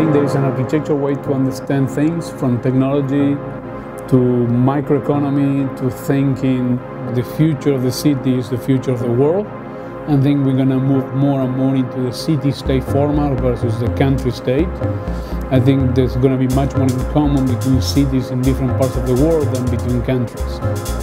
think there's an architectural way to understand things from technology to microeconomy to thinking the future of the city is the future of the world. I think we're going to move more and more into the city-state format versus the country-state. I think there's going to be much more in common between cities in different parts of the world than between countries.